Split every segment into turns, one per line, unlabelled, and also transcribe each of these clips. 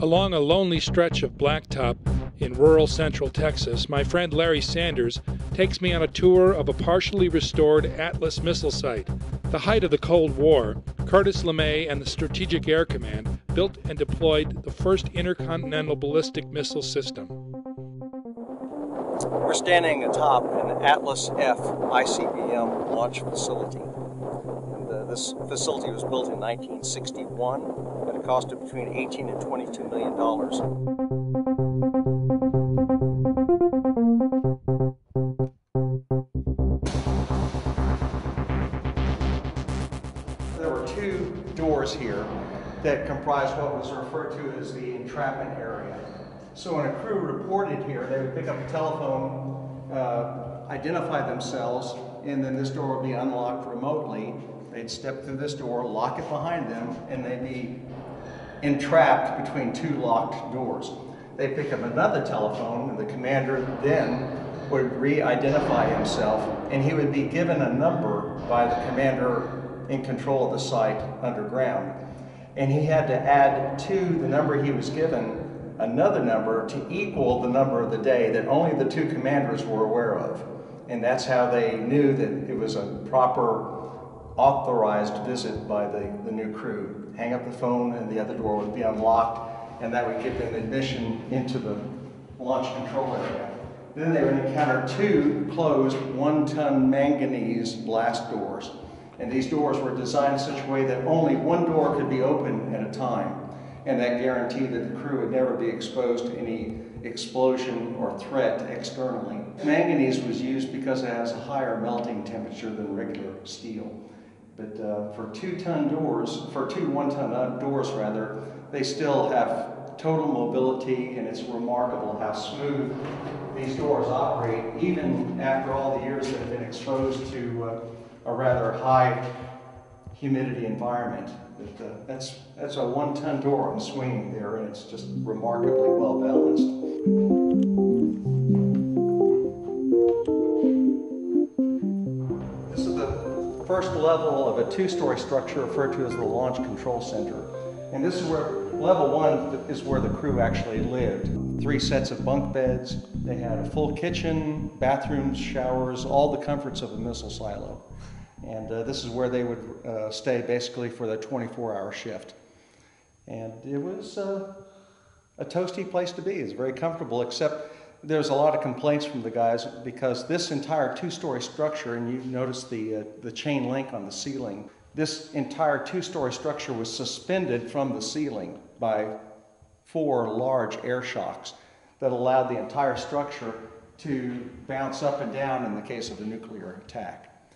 Along a lonely stretch of blacktop in rural central Texas, my friend Larry Sanders takes me on a tour of a partially restored Atlas missile site. The height of the Cold War, Curtis LeMay and the Strategic Air Command built and deployed the first intercontinental ballistic missile system.
We're standing atop an Atlas F ICBM launch facility. And, uh, this facility was built in 1961 at a cost of between 18 and 22 million dollars. There were two doors here that comprised what was referred to as the entrapment area. So when a crew reported here, they would pick up a telephone, uh, identify themselves, and then this door would be unlocked remotely. They'd step through this door, lock it behind them, and they'd be entrapped between two locked doors. They'd pick up another telephone, and the commander then would re-identify himself, and he would be given a number by the commander in control of the site underground. And he had to add to the number he was given another number to equal the number of the day that only the two commanders were aware of. And that's how they knew that it was a proper authorized visit by the, the new crew. Hang up the phone and the other door would be unlocked and that would give them admission into the launch control area. Then they would encounter two closed one-ton manganese blast doors. And these doors were designed in such a way that only one door could be open at a time and that guaranteed that the crew would never be exposed to any explosion or threat externally. Manganese was used because it has a higher melting temperature than regular steel. But uh, for two-ton doors, for two one-ton doors rather, they still have total mobility and it's remarkable how smooth these doors operate even after all the years that have been exposed to uh, a rather high humidity environment. But, uh, that's, that's a one-ton door on swinging there, and it's just remarkably well balanced. First level of a two-story structure referred to as the Launch Control Center. And this is where, level one is where the crew actually lived. Three sets of bunk beds. They had a full kitchen, bathrooms, showers, all the comforts of a missile silo. And uh, this is where they would uh, stay basically for their 24 hour shift. And it was uh, a toasty place to be. It's very comfortable, except there's a lot of complaints from the guys because this entire two story structure, and you notice the, uh, the chain link on the ceiling, this entire two story structure was suspended from the ceiling by four large air shocks that allowed the entire structure to bounce up and down in the case of a nuclear attack.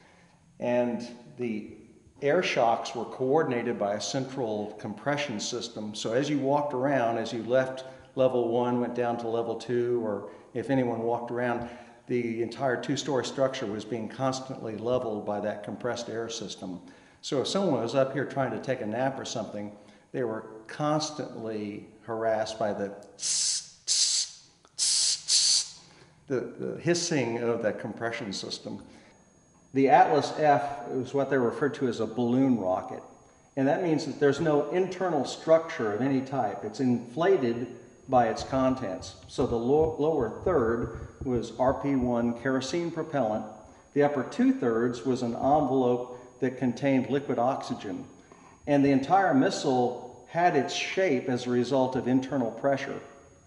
And the air shocks were coordinated by a central compression system. So as you walked around, as you left level one, went down to level two, or if anyone walked around, the entire two-story structure was being constantly leveled by that compressed air system. So if someone was up here trying to take a nap or something, they were constantly harassed by the the, the hissing of that compression system. The Atlas F is what they refer to as a balloon rocket. And that means that there's no internal structure of any type. It's inflated by its contents. So the lo lower third was RP-1 kerosene propellant. The upper two-thirds was an envelope that contained liquid oxygen. And the entire missile had its shape as a result of internal pressure.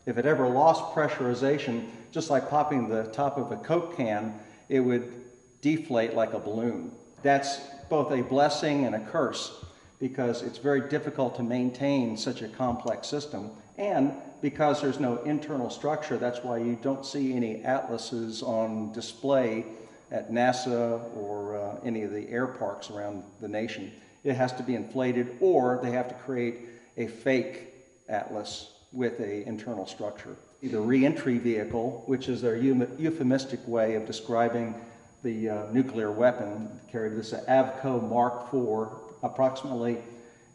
If it ever lost pressurization, just like popping the top of a Coke can, it would deflate like a balloon. That's both a blessing and a curse because it's very difficult to maintain such a complex system. And because there's no internal structure, that's why you don't see any atlases on display at NASA or uh, any of the air parks around the nation. It has to be inflated or they have to create a fake atlas with a internal structure. The reentry vehicle, which is their euphemistic way of describing the uh, nuclear weapon, carried this is Avco Mark IV, approximately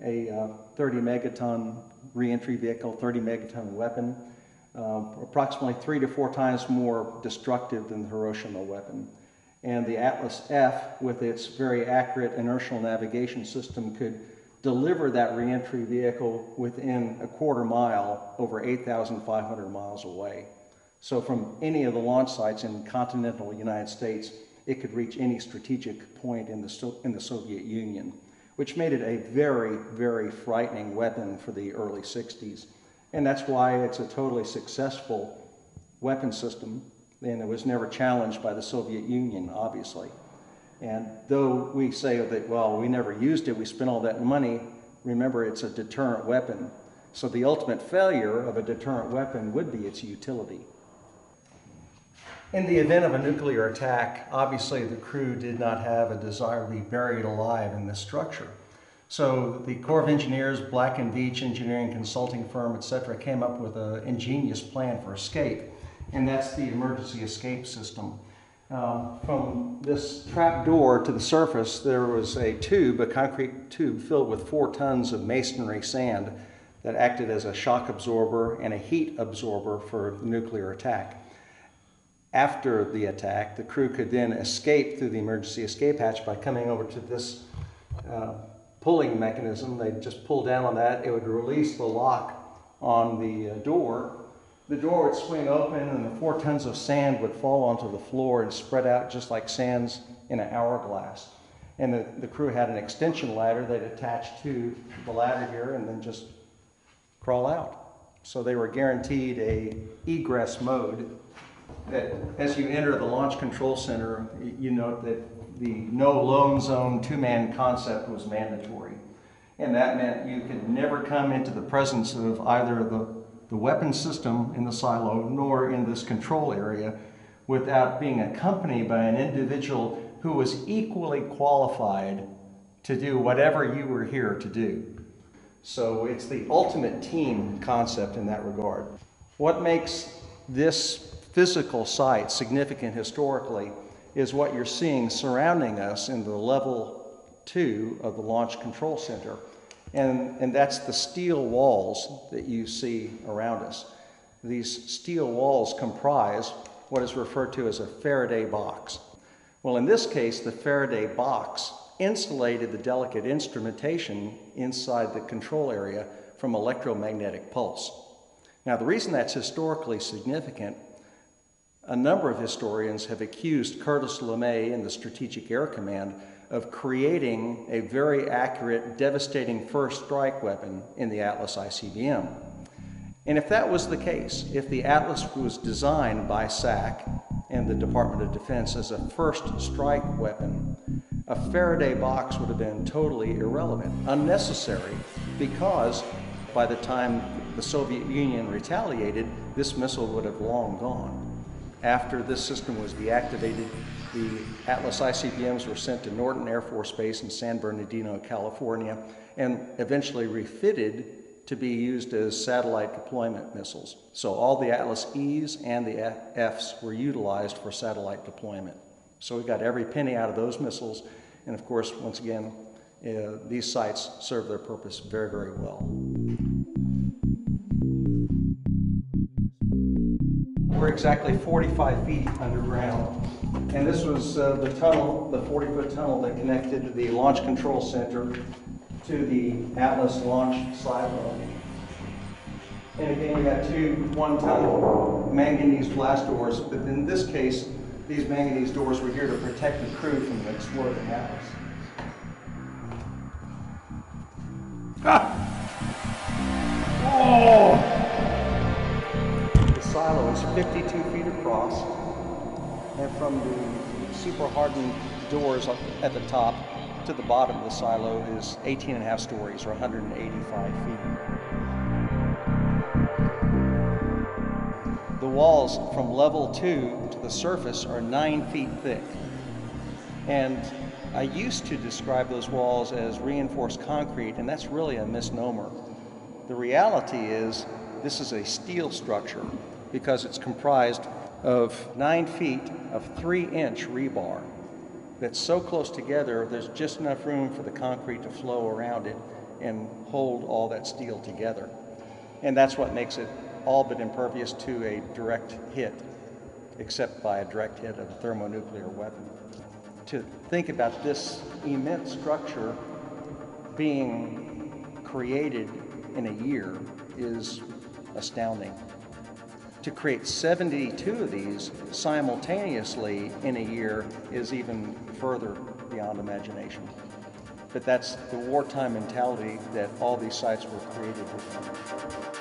a uh, 30 megaton reentry vehicle, 30 megaton weapon, uh, approximately three to four times more destructive than the Hiroshima weapon. And the Atlas F, with its very accurate inertial navigation system, could deliver that reentry vehicle within a quarter mile over 8,500 miles away. So from any of the launch sites in continental United States, it could reach any strategic point in the, So- in the Soviet Union, which made it a very, very frightening weapon for the early 60s. And that's why it's a totally successful weapon system, and it was never challenged by the Soviet Union, obviously. And though we say that, well, we never used it, we spent all that money, remember it's a deterrent weapon. So the ultimate failure of a deterrent weapon would be its utility. In the event of a nuclear attack, obviously the crew did not have a desire to be buried alive in this structure. So the Corps of Engineers, Black and Veatch engineering consulting firm, etc., came up with an ingenious plan for escape, and that's the emergency escape system. Uh, from this trap door to the surface, there was a tube, a concrete tube filled with four tons of masonry sand that acted as a shock absorber and a heat absorber for nuclear attack. After the attack, the crew could then escape through the emergency escape hatch by coming over to this uh, pulling mechanism. They'd just pull down on that, it would release the lock on the uh, door. The door would swing open, and the four tons of sand would fall onto the floor and spread out just like sands in an hourglass. And the, the crew had an extension ladder they'd attach to the ladder here and then just crawl out. So they were guaranteed a egress mode that as you enter the launch control center, you note that the no lone zone two-man concept was mandatory. And that meant you could never come into the presence of either the, the weapon system in the silo nor in this control area without being accompanied by an individual who was equally qualified to do whatever you were here to do. So it's the ultimate team concept in that regard. What makes this physical site significant historically is what you're seeing surrounding us in the level two of the Launch Control Center. And, and that's the steel walls that you see around us. These steel walls comprise what is referred to as a Faraday box. Well, in this case, the Faraday box insulated the delicate instrumentation inside the control area from electromagnetic pulse. Now, the reason that's historically significant, a number of historians have accused Curtis LeMay and the Strategic Air Command of creating a very accurate, devastating first strike weapon in the Atlas ICBM. And if that was the case, if the Atlas was designed by SAC and the Department of Defense as a first strike weapon, a Faraday box would have been totally irrelevant, unnecessary, because by the time the Soviet Union retaliated, this missile would have long gone. After this system was deactivated, the Atlas ICBMs were sent to Norton Air Force Base in San Bernardino, California, and eventually refitted to be used as satellite deployment missiles. So all the Atlas E's and the F's were utilized for satellite deployment. So we got every penny out of those missiles, and of course, once again, uh, these sites serve their purpose very, very well. We're exactly 45 feet underground. And this was uh, the tunnel, the 40-foot tunnel that connected the Launch Control Center to the Atlas launch silo. And again, we got two one-ton manganese blast doors, but in this case, these manganese doors were here to protect the crew from the exploding Atlas. 52 feet across, and from the super hardened doors at the top to the bottom of the silo is 18 and a half stories, or 185 feet. The walls from level two to the surface are nine feet thick. And I used to describe those walls as reinforced concrete, and that's really a misnomer. The reality is this is a steel structure because it's comprised of nine feet of three inch rebar that's so close together there's just enough room for the concrete to flow around it and hold all that steel together. And that's what makes it all but impervious to a direct hit, except by a direct hit of a thermonuclear weapon. To think about this immense structure being created in a year is astounding. To create 72 of these simultaneously in a year is even further beyond imagination. But that's the wartime mentality that all these sites were created with.